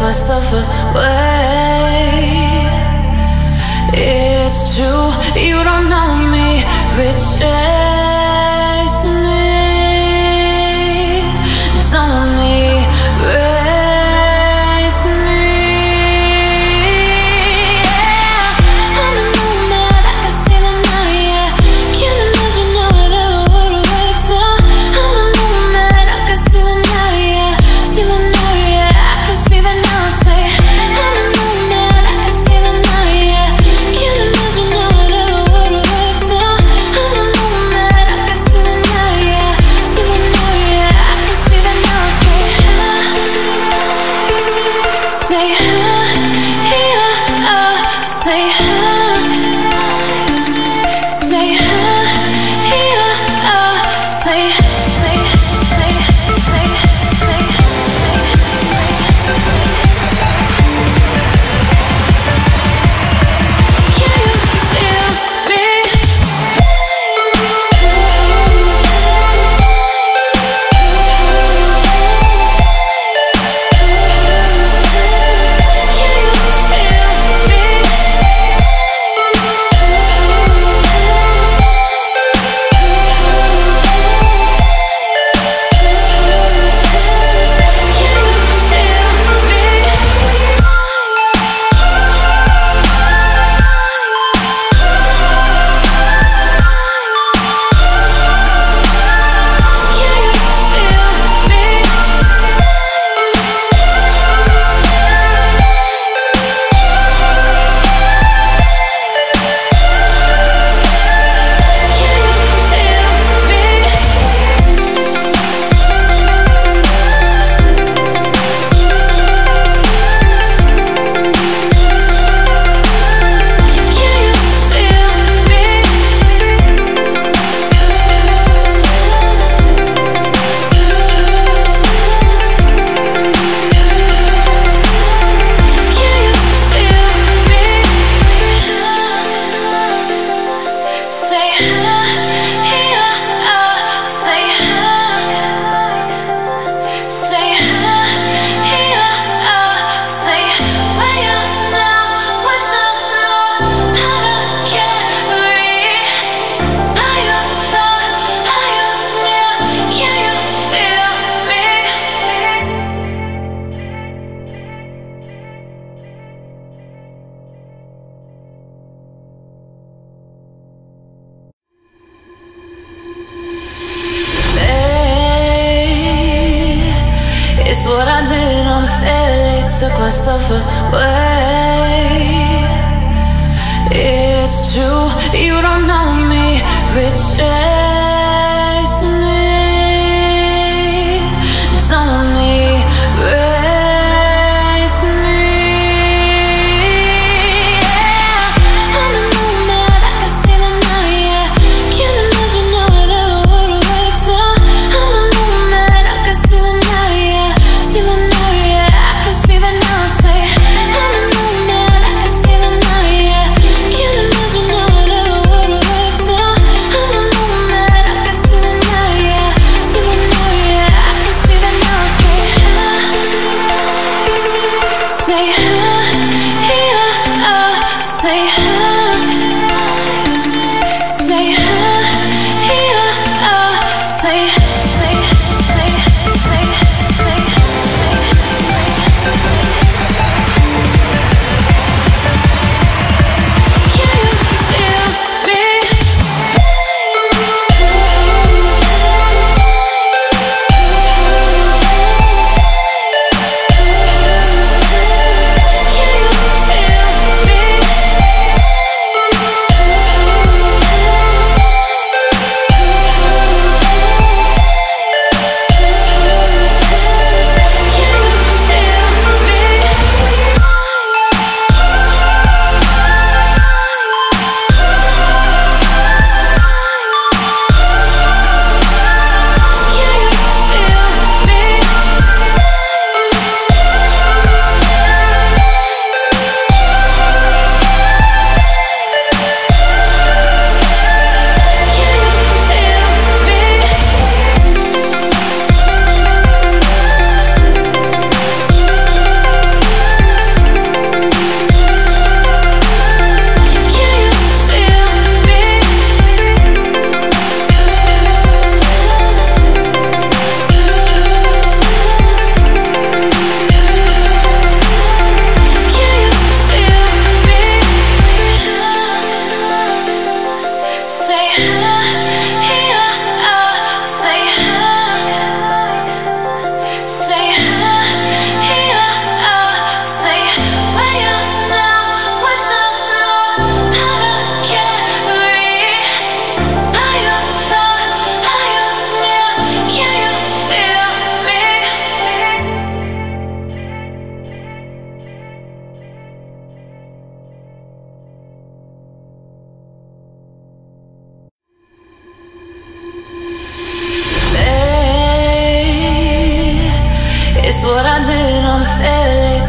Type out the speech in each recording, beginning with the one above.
myself away. It's true, you don't know me, retrace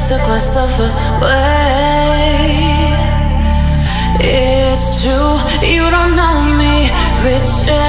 took myself away. It's true, you don't know me, Richard.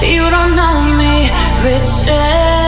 You don't know me. Retrace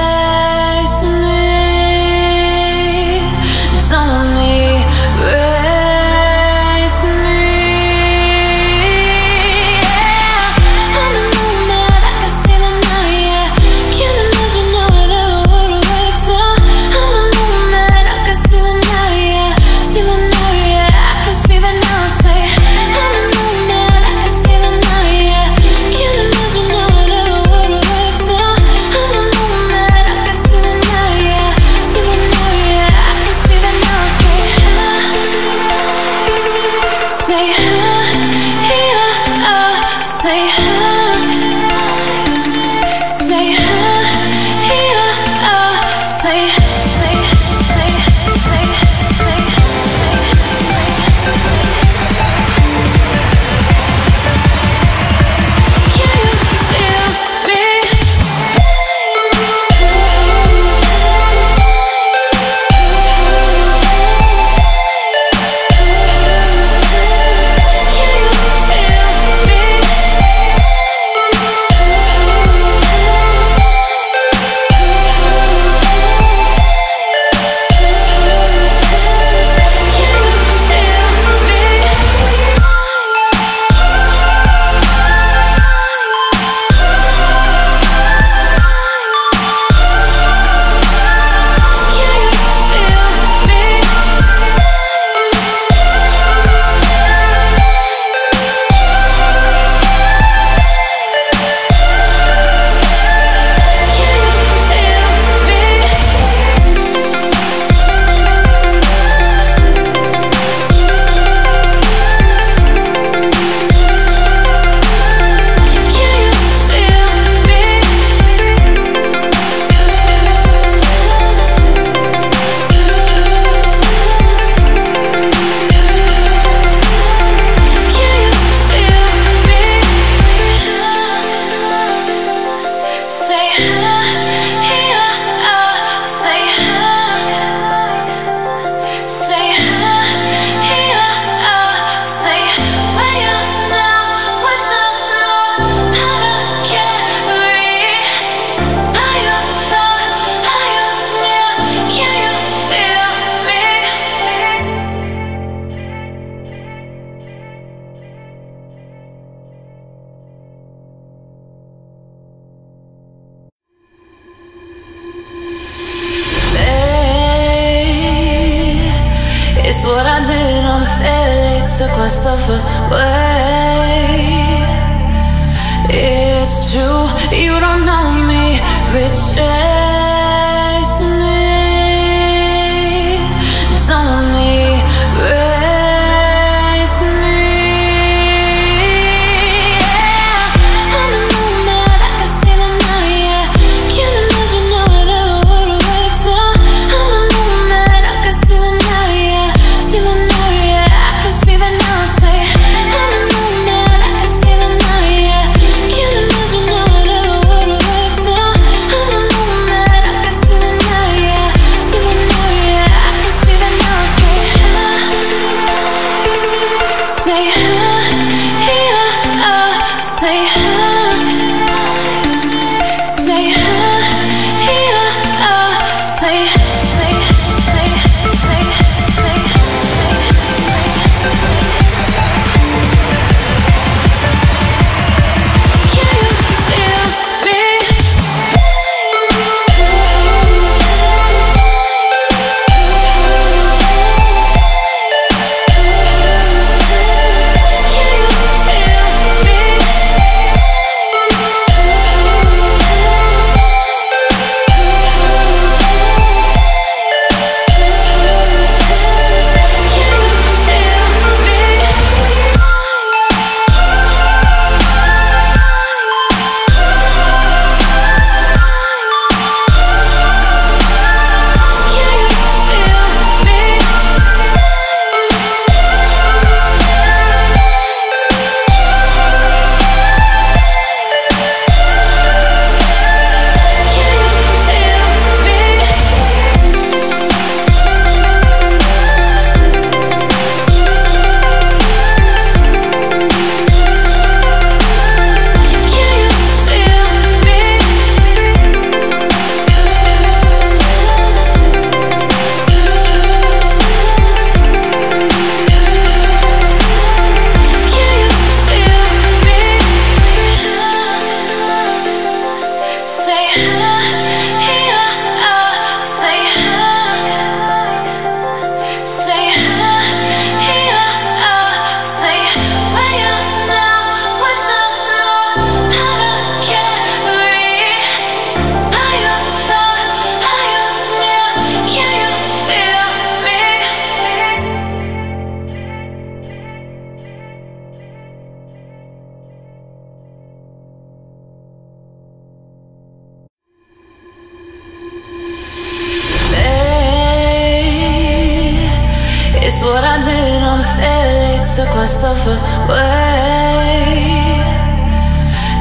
what I did unfairly took myself away.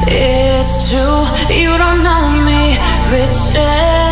It's true, you don't know me, Richard.